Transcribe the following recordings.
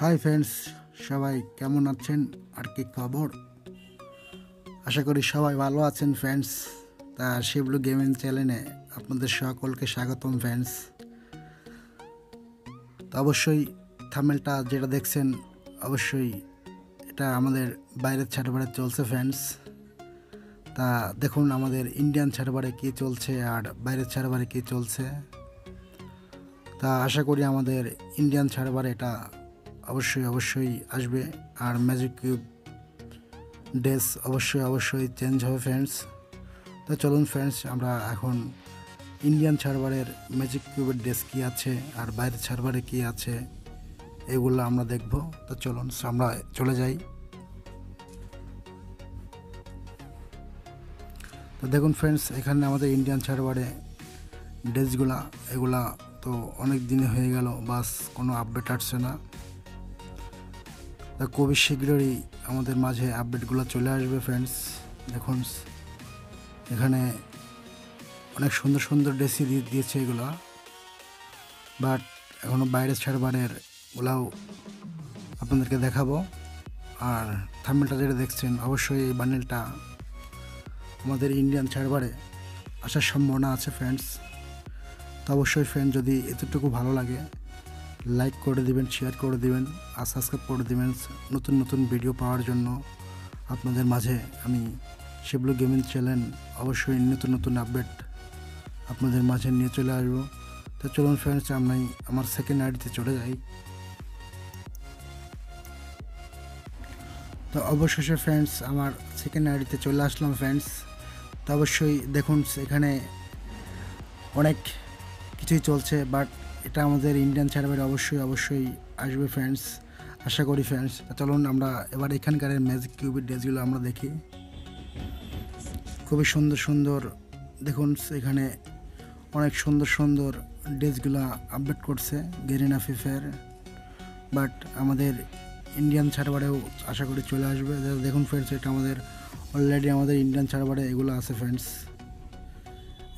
Hi friends সবাই কেমন আছেন? আর কি খবর? আশা করি সবাই ভালো আছেন ফ্রেন্ডস তা শিবলু গেমিং চ্যানেলে আপনাদের সকলকে স্বাগতম ফ্রেন্ডস তো অবশ্যই থামেলটা যেটা দেখছেন, অবশ্যই এটা আমাদের বাইরের সার্ভারে চলছে ফ্রেন্ডস তা দেখুন আমাদের ইন্ডিয়ান সার্ভারে কী চলছে আর বাইরের সার্ভারে কী চলছে। তা আশা করি আমাদের ইন্ডিয়ান সার্ভারে এটা অবশ্যই অবশ্যই আসবে। আর ম্যাজিক কিউব ড্রেস অবশ্যই অবশ্যই চেঞ্জ হবে ফ্রেন্ডস তো চলুন ফ্রেন্ডস আমরা এখন ইন্ডিয়ান সার্ভারের ম্যাজিক কিউবের ড্রেস কী আছে আর বাইরের সার্ভারে কী আছে, এগুলো আমরা দেখব। তো চলুন, আমরা চলে যাই। তো দেখুন ফ্রেন্ডস এখানে আমাদের ইন্ডিয়ান সার্ভারে ড্রেসগুলা এগুলা তো অনেক দিনে হয়ে গেল, বাস কোনো আপডেট আসছে না। তা খুবই শীঘ্রই আমাদের মাঝে আপডেটগুলো চলে আসবে ফ্রেন্ডস দেখুন, এখানে অনেক সুন্দর সুন্দর ড্রেসি দিয়ে দিয়েছে এগুলো। বাট এখনও বাইরের সার্ভারের ওগুলাও আপনাদেরকে দেখাবো। আর থার্মেলটা যেটা দেখছেন, অবশ্যই এই বান্ডেলটা আমাদের ইন্ডিয়ান সার্ভারে আসার সম্ভাবনা আছে ফ্রেন্ডস তো অবশ্যই ফ্রেন্ড যদি এতটুকু ভালো লাগে লাইক করে দিবেন শেয়ার করে দিবেন আর সাবস্ক্রাইব করে দিবেন। নতুন নতুন ভিডিও পাওয়ার জন্য আপনাদের মাঝে আমি শিবলু গেমিং চ্যানেল অবশ্যই নতুন নতুন আপডেট আপনাদের মাঝে নিয়ে চলে আসব। তো চলুন ফ্রেন্ডস আমি আমার সেকেন্ড আইডিতে চলে যাই। তো অবশেষে ফ্রেন্ডস আমার সেকেন্ড আইডিতে চলে আসলাম ফ্রেন্ডস তো অবশ্যই দেখুন, এখানে অনেক কিছুই চলছে বাট এটা আমাদের ইন্ডিয়ান সার্ভারে অবশ্যই অবশ্যই আসবে ফ্রেন্ডস আশা করি ফ্রেন্ডস চলুন আমরা এবার এখানকার ম্যাজিক কিউবের ড্রেসগুলো আমরা দেখি। খুবই সুন্দর সুন্দর, দেখুন এখানে অনেক সুন্দর সুন্দর ড্রেসগুলো আপডেট করছে গেরিনা ফিফের বাট আমাদের ইন্ডিয়ান সার্ভারেও আশা করি চলে আসবে। দেখুন ফ্রেন্ডস এটা আমাদের অলরেডি আমাদের ইন্ডিয়ান সার্ভারে এগুলো আছে ফ্রেন্ডস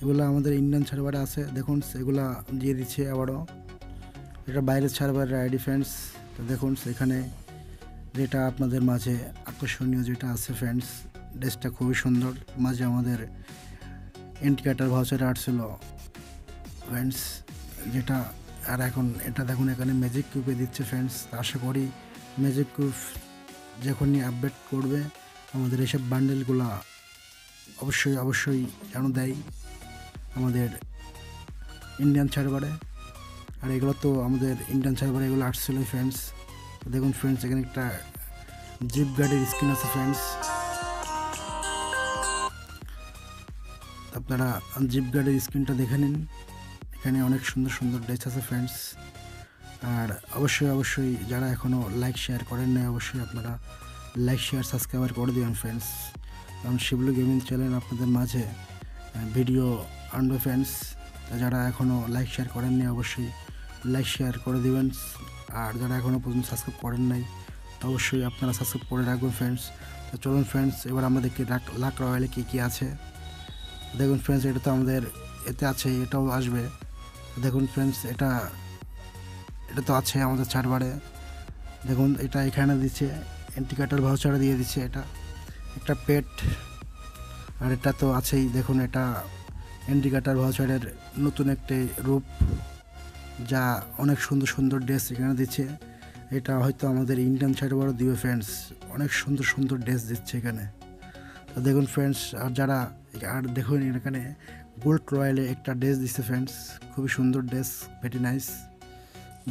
এগুলো আমাদের ইন্ডিয়ান সার্ভারে আছে। দেখুন এগুলা দিয়ে দিচ্ছে আবারও। এটা বাইরের সার্ভারের আইডি ফ্রেন্ডস, তো দেখুন, সেখানে যেটা আপনাদের মাঝে আকর্ষণীয় যেটা আছে ফ্রেন্ডস, ড্রেসটা খুবই সুন্দর। মাঝে আমাদের ইন্ডিকেটার ভাউচার আসছিল ফ্রেন্ডস, যেটা, আর এখন এটা দেখুন, এখানে ম্যাজিক কিউবে দিচ্ছে ফ্রেন্ডস। আশা করি ম্যাজিক কিউব যখনই আপডেট করবে, আমাদের এসব বান্ডেলগুলো অবশ্যই অবশ্যই যেন দেয়। আমাদের ইন্ডিয়ান সার্ভারে আর এগুলো তো আমাদের ইন্ডিয়ান সার্ভারে এগুলো আসছিল ফ্রেন্ডস দেখুন ফ্রেন্ডস এখানে একটা জিপ গাড়ির স্ক্রিন আছে ফ্রেন্ডস আপনারা জিপ গাড়ির স্ক্রিনটা দেখে নিন। এখানে অনেক সুন্দর সুন্দর ড্রেস আছে ফ্রেন্ডস আর অবশ্যই অবশ্যই যারা এখনও লাইক শেয়ার করেন নাই, অবশ্যই আপনারা লাইক শেয়ার সাবস্ক্রাইবার করে দেবেন ফ্রেন্ডস কারণ শিবলু গেমিং চ্যানেল আপনাদের মাঝে ভিডিও আনবে ফ্রেন্ডস যারা এখনও লাইক শেয়ার করেননি অবশ্যই লাইক শেয়ার করে দেবেন। আর যারা এখনও পর্যন্ত সাবস্ক্রাইব করেন নাই অবশ্যই আপনারা সাবস্ক্রাইব করে রাখবেন ফ্রেন্ডস তো চলুন ফ্রেন্ডস এবার দেখি লাক রয়্যালে কী কী আছে। দেখুন ফ্রেন্ডস এটা তো আমাদের এতে আছে, এটাও আসবে। দেখুন ফ্রেন্ডস এটা এটা তো আছে আমাদের চারবারে। দেখুন, এটা এখানে দিচ্ছে এন্টিকাটার ভাউচারে দিয়ে দিচ্ছে এটা। একটা পেট আর এটা তো আছেই, দেখুন এটা এন্ডিকাটার ভাউচারের নতুন একটি রূপ যা অনেক সুন্দর সুন্দর ড্রেস এখানে দিচ্ছে। এটা হয়তো আমাদের ইন্ডিয়ান সাইডবারও দিবে ফ্রেন্ডস অনেক সুন্দর সুন্দর ড্রেস দিচ্ছে এখানে। তো দেখুন ফ্রেন্ডস আর যারা আর দেখুন এখানে গোল্ড রয়্যালে একটা ড্রেস দিচ্ছে ফ্রেন্ডস খুবই সুন্দর ড্রেস ভেরি নাইস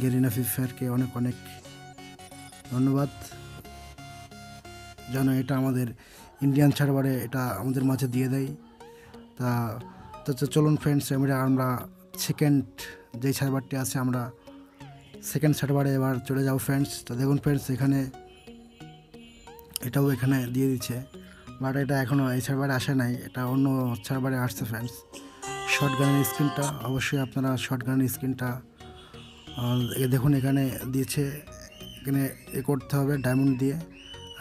গেরিনা ফিফারকে অনেক অনেক ধন্যবাদ। যেন এটা আমাদের ইন্ডিয়ান সার্ভারে এটা আমাদের মাঝে দিয়ে দেয়। তা তো চলুন ফ্রেন্ডস আমরা আমরা সেকেন্ড যেই সার্ভারটি আছে, আমরা সেকেন্ড সার্ভারে এবার চলে যাও ফ্রেন্ডস তো দেখুন ফ্রেন্ডস এখানে এটাও এখানে দিয়ে দিচ্ছে। বাট এটা এখনও এই সার্ভারে আসে নাই, এটা অন্য সার্ভারে আসছে ফ্রেন্ডস শর্ট গানের স্ক্রিনটা অবশ্যই আপনারা শর্ট গানের স্ক্রিনটা দেখুন এখানে দিয়েছে, এখানে এ করতে হবে ডায়মন্ড দিয়ে।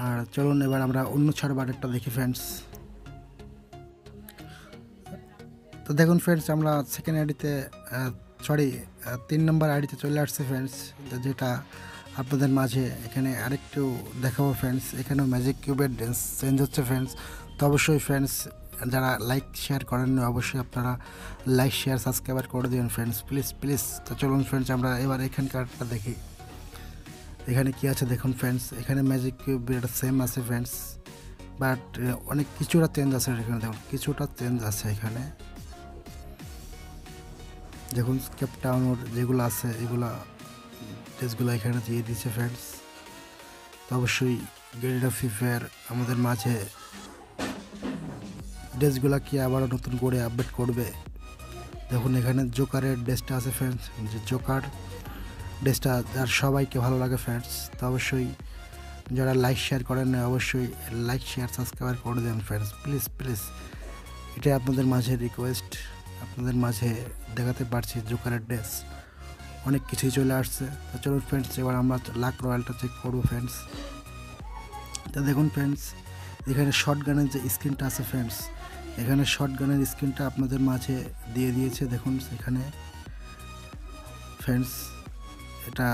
আর চলুন এবার আমরা অন্য সার্ভারেরটা দেখি ফ্রেন্ডস তো দেখুন ফ্রেন্ডস আমরা সেকেন্ড আইডিতে সরি তিন নম্বর আইডিতে চলে আসছে ফ্রেন্ডস যেটা আপনাদের মাঝে এখানে আরেকটু দেখাবো ফ্রেন্ডস এখানেও ম্যাজিক কিউবের ড্যান্স চেঞ্জ হচ্ছে ফ্রেন্ডস তো অবশ্যই ফ্রেন্ডস যারা লাইক শেয়ার করেন অবশ্যই আপনারা লাইক শেয়ার সাবস্ক্রাইবার করে দেবেন ফ্রেন্ডস প্লিজ প্লিজ তো চলুন ফ্রেন্ডস আমরা এবার এখানকারটা দেখি। এখানে কি আছে দেখুন ফ্রেন্ডস এখানে ম্যাজিক কিউব এটা সেম আছে ফ্রেন্ডস বাট অনেক কিছুটা চেঞ্জ আছে এখানে দেখুন। কিছুটা চেঞ্জ আছে এখানে। দেখুন কেপ টাউনের যেগুলো আছে, এগুলা ড্রেসগুলো এখানে দিয়ে দিয়েছে ফ্রেন্ডস তো অবশ্যই গেরিডা ফ্রি ফায়ার আমাদের মাঝে ড্রেসগুলো কি আবার নতুন করে আপডেট করবে? দেখুন, এখানে জোকারের ড্রেসটা আছে ফ্রেন্ডস যে জোকার ড্রেসটা যার সবাইকে ভালো লাগে ফ্রেন্ডস তো অবশ্যই যারা লাইক শেয়ার করেন না অবশ্যই লাইক শেয়ার সাবস্ক্রাইব করে দেন ফ্রেন্ডস প্লিজ প্লিজ এটাই আপনাদের মাঝে রিকোয়েস্ট আপনাদের মাঝে দেখাতে পারছি জোকারের ড্রেস। অনেক কিছুই চলে আসছে। তো চলুন ফ্রেন্ডস এবার আমরা লাক রয়্যালটা চেক করব ফ্রেন্ডস তো দেখুন ফ্রেন্ডস এখানে শর্ট গানের যে স্ক্রিনটা আছে ফ্রেন্ডস এখানে শর্ট গানের স্ক্রিনটা আপনাদের মাঝে দিয়ে দিয়েছে। দেখুন এখানে ফ্রেন্ডস এটা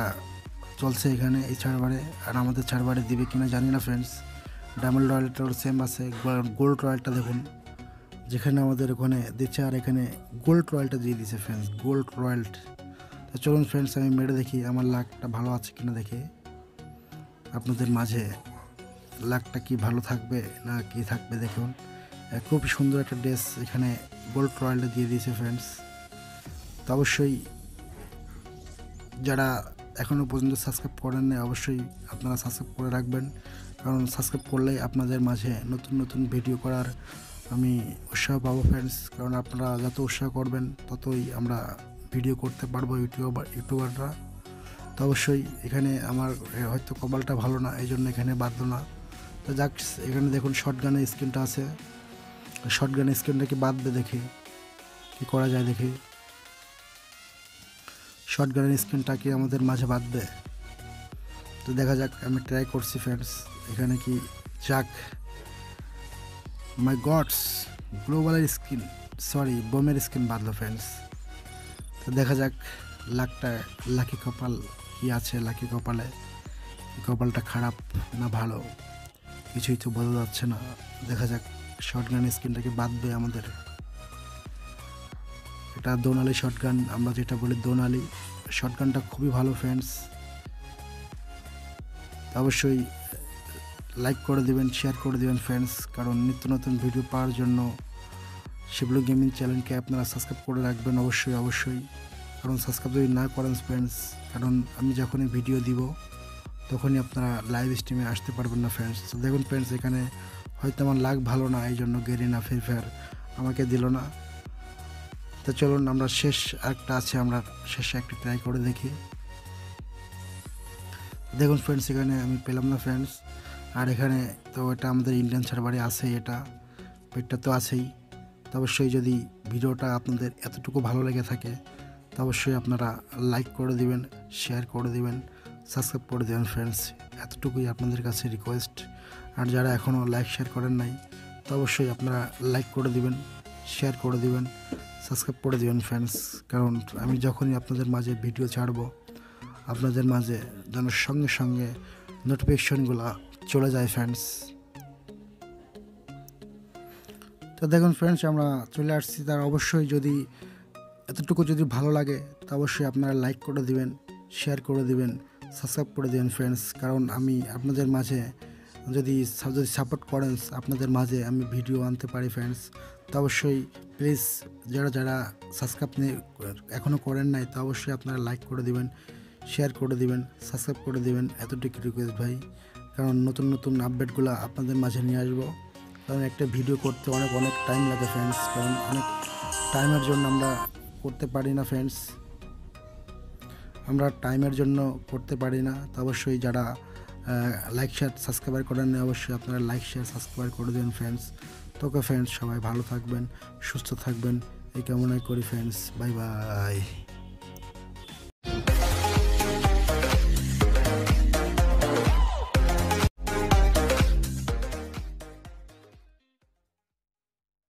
চলছে এখানে এই ছাড়বারে আর আমাদের ছাড়বারে দিবে কিনা জানি না ফ্রেন্ডস ডায়মন্ড রয়্যালটাও সেম আছে। গোল্ড রয়্যালটা দেখুন। যেখানে আমাদের ওখানে দিচ্ছে আর এখানে গোল্ড রয়্যালটা দিয়ে দিয়েছে ফ্রেন্ডস গোল্ড রয়্যাল তো চলুন ফ্রেন্ডস আমি মেরে দেখি, আমার লাকটা ভালো আছে কিনা দেখে। আপনাদের মাঝে লাকটা কি ভালো থাকবে না কি থাকবে দেখুন। খুব সুন্দর একটা ড্রেস এখানে গোল্ড রয়্যালটা দিয়ে দিয়েছে ফ্রেন্ডস তো অবশ্যই যারা এখনও পর্যন্ত সাবস্ক্রাইব করেন নাই, অবশ্যই আপনারা সাবস্ক্রাইব করে রাখবেন। কারণ সাবস্ক্রাইব করলেই আপনাদের মাঝে নতুন নতুন ভিডিও করার আমি উৎসাহ পাবো ফ্রেন্ডস কারণ আপনারা যত উৎসাহ করবেন, ততই আমরা ভিডিও করতে পারব ইউটিউবার ইউটিউবাররা তো অবশ্যই এখানে আমার হয়তো কপালটা ভালো না এই জন্য এখানে বাধ্য না। তো যাক, এখানে দেখুন শর্ট গানের স্ক্রিনটা আছে। শর্ট গানের স্ক্রিনটা কি বাদবে দেখি, কি করা যায় দেখি। শর্ট গানের স্ক্রিনটা কি আমাদের মাঝে বাঁধবে? তো দেখা যাক, আমি ট্রাই করছি ফ্রেন্ডস এখানে কি যাক। মাই গডস গ্লোবালের স্ক্রিন সরি বোমের স্ক্রিন বাঁধলো ফ্রেন্ডস তো দেখা যাক, লাকটা, লাকি কপাল কি আছে, লাকি কপালে কপালটা খারাপ না ভালো, কিছুই তো বোঝা যাচ্ছে না। দেখা যাক শর্ট গান স্ক্রিনটাকে বাঁধবে আমাদের। এটা দোনালি শর্টগান আমরা যেটা বলি দোনালি। শর্টগানটা খুবই ভালো ফ্রেন্ডস অবশ্যই লাইক করে দিবেন শেয়ার করে দিবেন ফ্রেন্ডস কারণ নিত্য নতুন ভিডিও পাওয়ার জন্য শিবলু গেমিং চ্যানেলকে আপনারা সাবস্ক্রাইব করে রাখবেন অবশ্যই অবশ্যই। কারণ সাবস্ক্রাইব যদি না করেন ফ্রেন্ডস কারণ আমি যখনই ভিডিও দিব, তখনই আপনারা লাইভ স্ট্রিমে আসতে পারবেন না ফ্রেন্ডস তো দেখুন ফ্রেন্ডস এখানে হয়তো আমার লাগ ভালো না এই জন্য গেরিনা ফ্রি ফায়ার আমাকে দিল না। তো চলুন, আমরা শেষ আরেকটা আছে, আমরা শেষে একটি ট্রাই করে দেখি। দেখুন ফ্রেন্ডস এখানে আমি পেলাম না ফ্রেন্ডস আর এখানে তো এটা আমাদের ইন্ডিয়ান সার্ভারে আছে, এটা পেটটা তো আছেই। তো অবশ্যই যদি ভিডিওটা আপনাদের এতটুকু ভালো লেগে থাকে, তো অবশ্যই আপনারা লাইক করে দিবেন শেয়ার করে দিবেন সাবস্ক্রাইব করে দেবেন ফ্রেন্ডস এতটুকুই আপনাদের কাছে রিকোয়েস্ট আর যারা এখনও লাইক শেয়ার করেন নাই, তো অবশ্যই আপনারা লাইক করে দিবেন শেয়ার করে দিবেন সাবস্ক্রাইব করে দিবেন ফ্রেন্ডস কারণ আমি যখনই আপনাদের মাঝে ভিডিও ছাড়বো, আপনাদের মাঝে যেন সঙ্গে সঙ্গে নোটিফিকেশনগুলো চলে যায় ফ্রেন্ডস তো দেখুন ফ্রেন্ডস আমরা চলে আসছি। তার অবশ্যই যদি এতটুকু যদি ভালো লাগে, তো অবশ্যই আপনারা লাইক করে দিবেন শেয়ার করে দিবেন সাবস্ক্রাইব করে দিবেন ফ্রেন্ডস কারণ আমি আপনাদের মাঝে যদি যদি সাপোর্ট করেন, আপনাদের মাঝে আমি ভিডিও আনতে পারি ফ্রেন্ডস তো অবশ্যই প্লিজ যারা যারা সাবস্ক্রাইব এখনও করেন নাই, তো অবশ্যই আপনারা লাইক করে দিবেন শেয়ার করে দিবেন সাবস্ক্রাইব করে দিবেন। এতটুকু রিকোয়েস্ট ভাই। কারণ নতুন নতুন আপডেটগুলো আপনাদের মাঝে নিয়ে আসব। কারণ একটা ভিডিও করতে অনেক অনেক টাইম লাগে ফ্রেন্ডস কারণ অনেক টাইমের জন্য আমরা করতে পারি না ফ্রেন্ডস আমরা টাইমের জন্য করতে পারি না, তো অবশ্যই যারা লাইক শেয়ার সাবস্ক্রাইবার করেন অবশ্যই আপনারা লাইক শেয়ার সাবস্ক্রাইব করে দেবেন ফ্রেন্ডস তোকে ফ্রেন্ডস সবাই ভালো থাকবেন, সুস্থ থাকবেন। এই কামনাই করি ফ্রেন্ডস বাই বাই